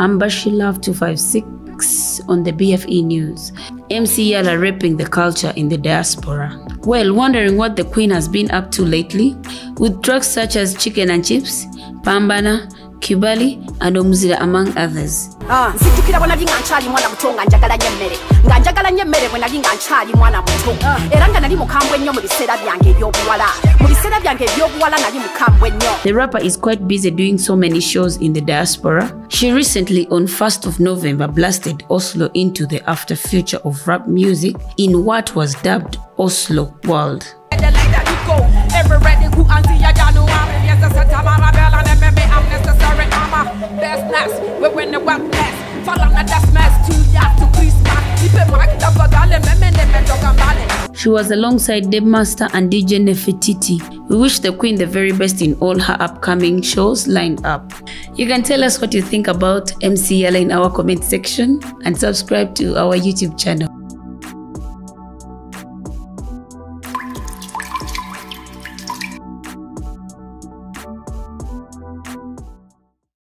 I'm Bashir Love 256 on the BFE News. MC Yallah repping the culture in the diaspora. Well, wondering what the Queen has been up to lately? With drugs such as Chicken and Chips, Pambana, Kibali, and Omuzira among others. nzijukira bwe nali nga nkyali mwana muto nga njagala nnyo emmere nga njagala nnyo emmere bwe nali nga nkyali mwana muto era nga nali mukambwe ennyo mu biseera byange eby'obuwala mu biseera byange eby'obuwala nali mukambwe nnyo The rapper is quite busy doing so many shows in the diaspora. She recently, on 1st of November, blasted Oslo into the after future of rap music in what was dubbed Oslo World. She was alongside Debmaster and DJ Nefertiti. We wish the Queen the very best in all her upcoming shows lined up. You can tell us what you think about MC Yallah in our comment section and subscribe to our YouTube channel.